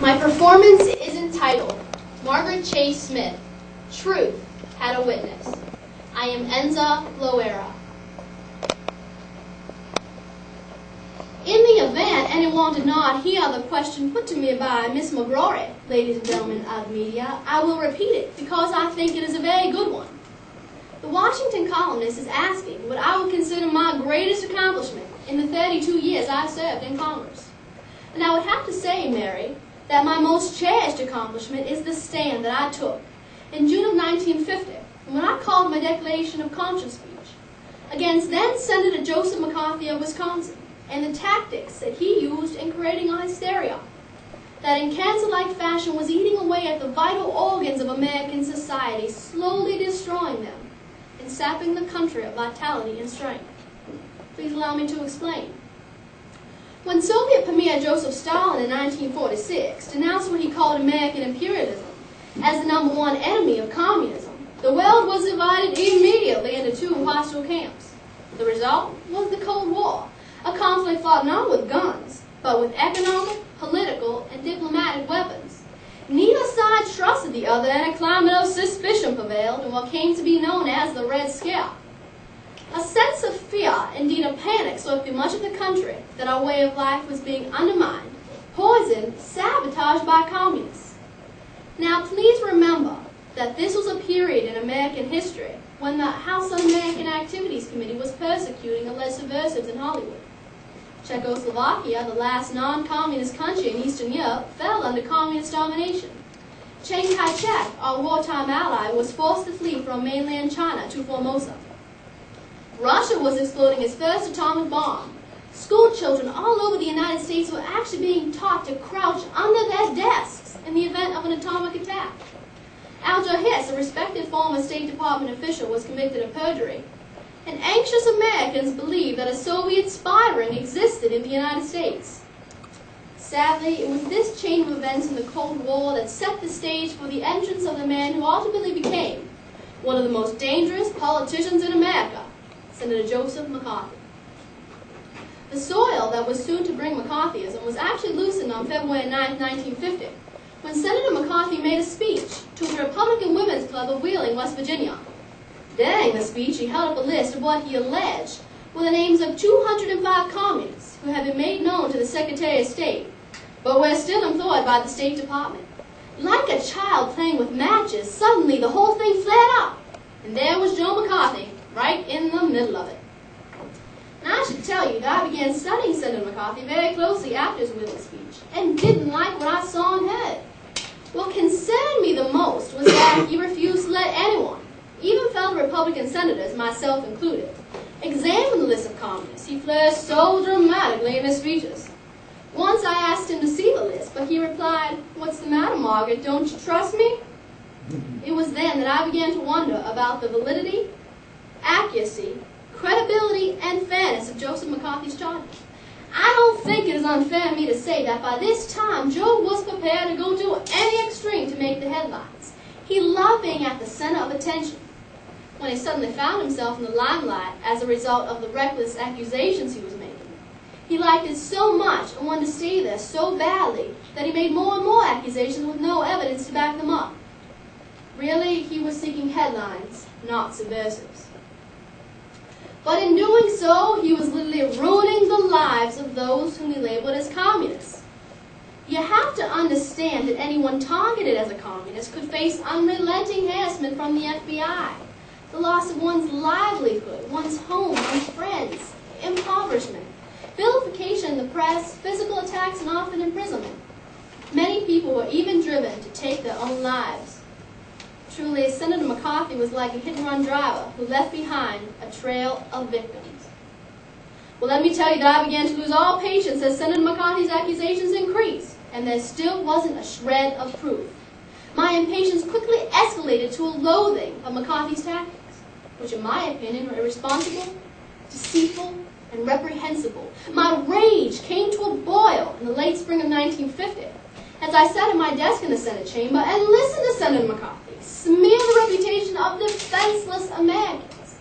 My performance is entitled Margaret Chase Smith, Truth Had a Witness. I am Enza Loera. In the event anyone did not hear the question put to me by Miss McGrory, ladies and gentlemen of media, I will repeat it because I think it is a very good one. The Washington columnist is asking what I would consider my greatest accomplishment in the 32 years I've served in Congress. And I would have to say, Mary, that my most cherished accomplishment is the stand that I took in June of 1950 when I called my Declaration of Conscience speech against then Senator Joseph McCarthy of Wisconsin and the tactics that he used in creating a hysteria that in cancer-like fashion was eating away at the vital organs of American society, slowly destroying them and sapping the country of vitality and strength. Please allow me to explain. When Soviet Premier Joseph Stalin in 1946 denounced what he called American imperialism as the number one enemy of communism, the world was divided immediately into two hostile camps. The result was the Cold War, a conflict fought not with guns, but with economic, political, and diplomatic weapons. Neither side trusted the other, and a climate of suspicion prevailed in what came to be known as the Red Scare. A sense of fear, indeed a panic, swept through much of the country that our way of life was being undermined, poisoned, sabotaged by communists. Now please remember that this was a period in American history when the House Un-American Activities Committee was persecuting alleged subversives in Hollywood. Czechoslovakia, the last non-communist country in Eastern Europe, fell under communist domination. Chiang Kai-shek, our wartime ally, was forced to flee from mainland China to Formosa. Russia was exploding its first atomic bomb. School children all over the United States were actually being taught to crouch under their desks in the event of an atomic attack. Alger Hiss, a respected former State Department official, was convicted of perjury. And anxious Americans believed that a Soviet spy ring existed in the United States. Sadly, it was this chain of events in the Cold War that set the stage for the entrance of the man who ultimately became one of the most dangerous politicians in America, Senator Joseph McCarthy. The soil that was soon to bring McCarthyism was actually loosened on February 9, 1950, when Senator McCarthy made a speech to the Republican Women's Club of Wheeling, West Virginia. During the speech, he held up a list of what he alleged were the names of 205 communists who had been made known to the Secretary of State, but were still employed by the State Department. Like a child playing with matches, suddenly the whole thing flared up, and there was Joe McCarthy, right in the middle of it. And I should tell you that I began studying Senator McCarthy very closely after his Wheeling speech, and didn't like what I saw and heard. What concerned me the most was that he refused to let anyone, even fellow Republican senators, myself included, examine the list of communists he flourished so dramatically in his speeches. Once I asked him to see the list, but he replied, What's the matter, Margaret? Don't you trust me? It was then that I began to wonder about the validity, accuracy, credibility, and fairness of Joseph McCarthy's charges. I don't think it is unfair of me to say that by this time, Joe was prepared to go to any extreme to make the headlines. He loved being at the center of attention. When he suddenly found himself in the limelight as a result of the reckless accusations he was making, he liked it so much and wanted to stay there so badly that he made more and more accusations with no evidence to back them up. Really, he was seeking headlines, not subversives. But in doing so, he was literally ruining the lives of those whom he labeled as communists. You have to understand that anyone targeted as a communist could face unrelenting harassment from the FBI, the loss of one's livelihood, one's home, one's friends, impoverishment, vilification in the press, physical attacks, and often imprisonment. Many people were even driven to take their own lives. Truly, Senator McCarthy was like a hit-and-run driver who left behind a trail of victims. Well, let me tell you that I began to lose all patience as Senator McCarthy's accusations increased, and there still wasn't a shred of proof. My impatience quickly escalated to a loathing of McCarthy's tactics, which in my opinion were irresponsible, deceitful, and reprehensible. My rage came to a boil in the late spring of 1950 as I sat at my desk in the Senate chamber and listened to Senator McCarthy smear the reputation of defenseless Americans,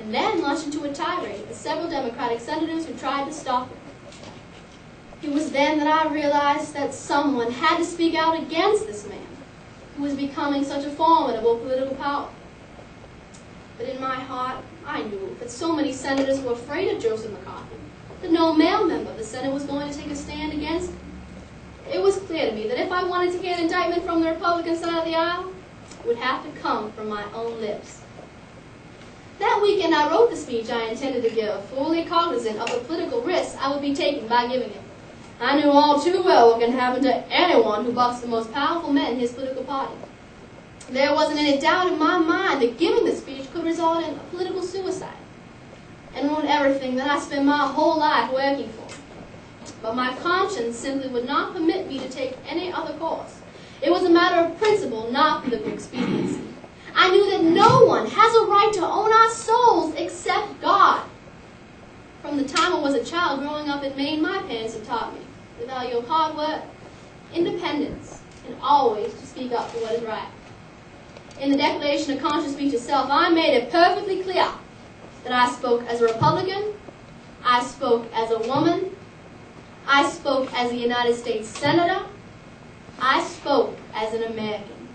and then launch into a tirade at several Democratic senators who tried to stop him. It was then that I realized that someone had to speak out against this man who was becoming such a formidable political power. But in my heart, I knew that so many senators were afraid of Joseph McCarthy that no male member of the Senate was going to take a stand against him. It was clear to me that if I wanted to hear an indictment from the Republican side of the aisle, would have to come from my own lips. That weekend I wrote the speech I intended to give, fully cognizant of the political risks I would be taking by giving it. I knew all too well what can happen to anyone who bucks the most powerful men in his political party. There wasn't any doubt in my mind that giving the speech could result in a political suicide and ruin everything that I spent my whole life working for. But my conscience simply would not permit me to take any other course. It was a matter of principle, not political expediency. I knew that no one has a right to own our souls except God. From the time I was a child growing up in Maine, my parents had taught me the value of hard work, independence, and always to speak up for what is right. In the Declaration of Conscience speech itself, I made it perfectly clear that I spoke as a Republican, I spoke as a woman, I spoke as a United States Senator, I spoke as an American.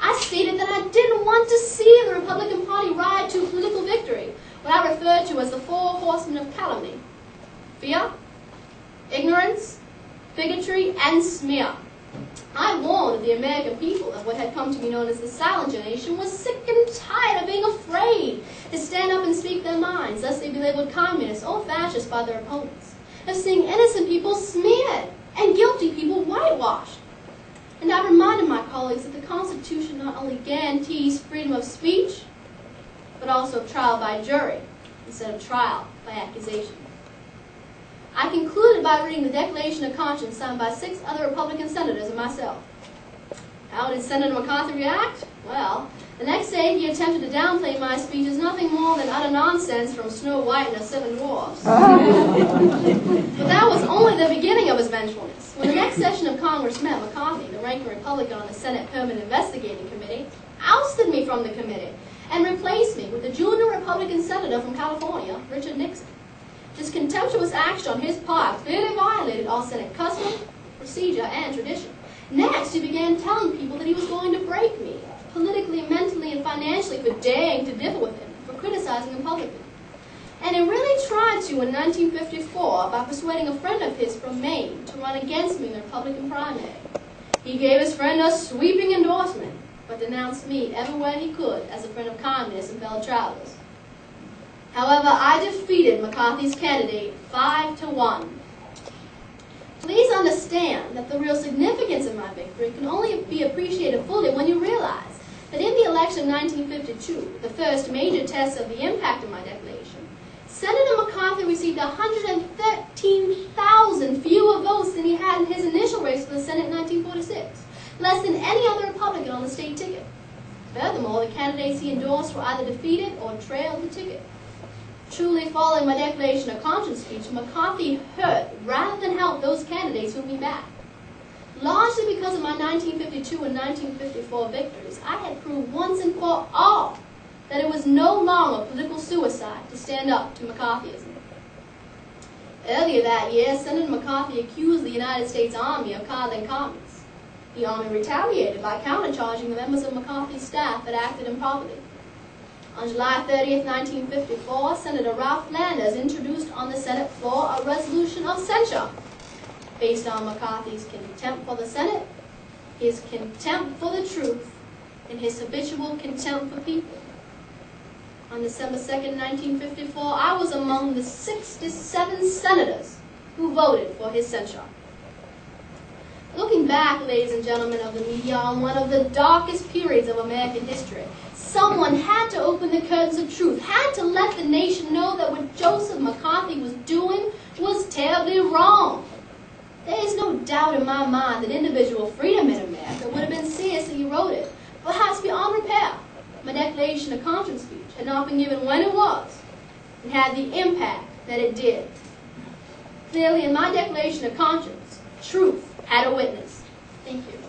I stated that I didn't want to see the Republican Party ride to political victory, what I referred to as the four horsemen of calumny fear, ignorance, bigotry, and smear. I warned the American people that what had come to be known as the silent generation was sick and tired of being afraid to stand up and speak their minds, lest they be labeled communists or fascists by their opponents, of seeing innocent people smeared and guilty people whitewashed. And I reminded my colleagues that the Constitution not only guarantees freedom of speech, but also trial by jury instead of trial by accusation. I concluded by reading the Declaration of Conscience signed by six other Republican senators and myself. How did Senator McCarthy react? Well, the next day he attempted to downplay my speech as nothing more than utter nonsense from Snow White and the Seven Dwarfs. but that was only the beginning of his vengefulness. When the next session of Congress met, McCarthy, the ranking Republican on the Senate Permanent Investigating Committee, ousted me from the committee and replaced me with the junior Republican senator from California, Richard Nixon. This contemptuous action on his part clearly violated all Senate custom, procedure, and tradition. Next, he began telling people that he was going to break me, politically, mentally, and financially, for daring to differ with him, for criticizing him publicly. And he really tried to in 1954 by persuading a friend of his from Maine to run against me in the Republican primary. He gave his friend a sweeping endorsement, but denounced me everywhere he could as a friend of communists and fellow travelers. However, I defeated McCarthy's candidate five to one. Please understand that the real significance of my victory can only be appreciated fully when you realize that in the election of 1952, the first major test of the impact of my declaration, Senator McCarthy received 113,000 fewer votes than he had in his initial race for the Senate in 1946, less than any other Republican on the state ticket. Furthermore, the candidates he endorsed were either defeated or trailed the ticket. Truly following my declaration of conscience speech, McCarthy hurt rather than help those candidates who me back. Largely because of my 1952 and 1954 victories, I had proved once and for all that it was no longer political suicide to stand up to McCarthyism. Earlier that year, Senator McCarthy accused the United States Army of coddling communists. The Army retaliated by countercharging the members of McCarthy's staff that acted improperly. On July 30, 1954, Senator Ralph Flanders introduced on the Senate floor a resolution of censure based on McCarthy's contempt for the Senate, his contempt for the truth, and his habitual contempt for people. On December 2, 1954, I was among the 67 senators who voted for his censure. Looking back, ladies and gentlemen of the media, on one of the darkest periods of American history, someone had to open the curtains of truth, had to let the nation know that what Joseph McCarthy was doing was terribly wrong. There is no doubt in my mind that individual freedom in America would have been seriously eroded, perhaps beyond repair. My Declaration of Conscience speech had not been given when it was, and had the impact that it did. Clearly, in my Declaration of Conscience, truth had a witness. Thank you.